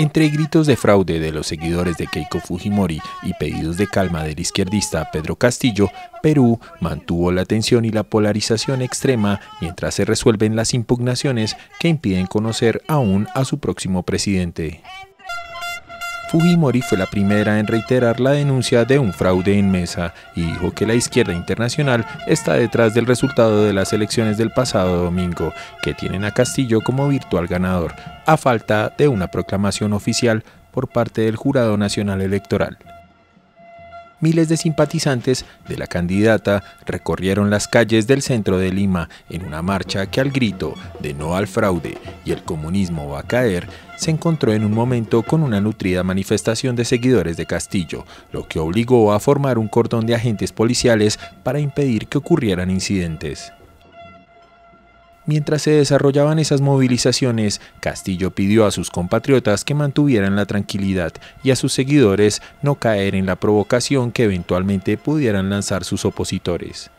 Entre gritos de fraude de los seguidores de Keiko Fujimori y pedidos de calma del izquierdista Pedro Castillo, Perú mantuvo la tensión y la polarización extrema mientras se resuelven las impugnaciones que impiden conocer aún a su próximo presidente. Fujimori fue la primera en reiterar la denuncia de un fraude en mesa y dijo que la izquierda internacional está detrás del resultado de las elecciones del pasado domingo, que tienen a Castillo como virtual ganador, a falta de una proclamación oficial por parte del Jurado Nacional Electoral miles de simpatizantes de la candidata recorrieron las calles del centro de Lima en una marcha que al grito de no al fraude y el comunismo va a caer, se encontró en un momento con una nutrida manifestación de seguidores de Castillo, lo que obligó a formar un cordón de agentes policiales para impedir que ocurrieran incidentes. Mientras se desarrollaban esas movilizaciones, Castillo pidió a sus compatriotas que mantuvieran la tranquilidad y a sus seguidores no caer en la provocación que eventualmente pudieran lanzar sus opositores.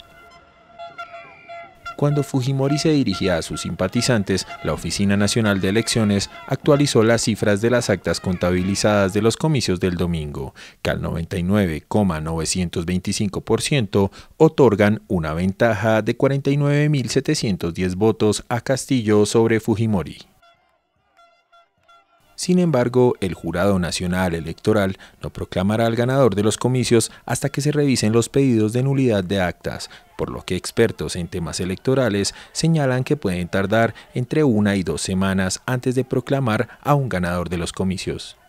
Cuando Fujimori se dirigía a sus simpatizantes, la Oficina Nacional de Elecciones actualizó las cifras de las actas contabilizadas de los comicios del domingo, que al 99,925% otorgan una ventaja de 49.710 votos a Castillo sobre Fujimori. Sin embargo, el Jurado Nacional Electoral no proclamará al ganador de los comicios hasta que se revisen los pedidos de nulidad de actas, por lo que expertos en temas electorales señalan que pueden tardar entre una y dos semanas antes de proclamar a un ganador de los comicios.